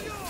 Fire!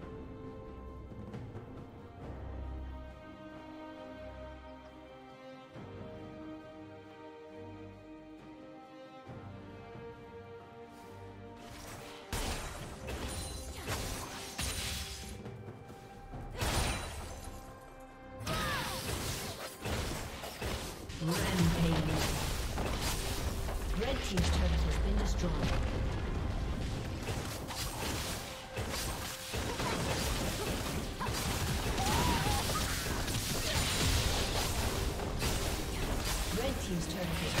team's turret has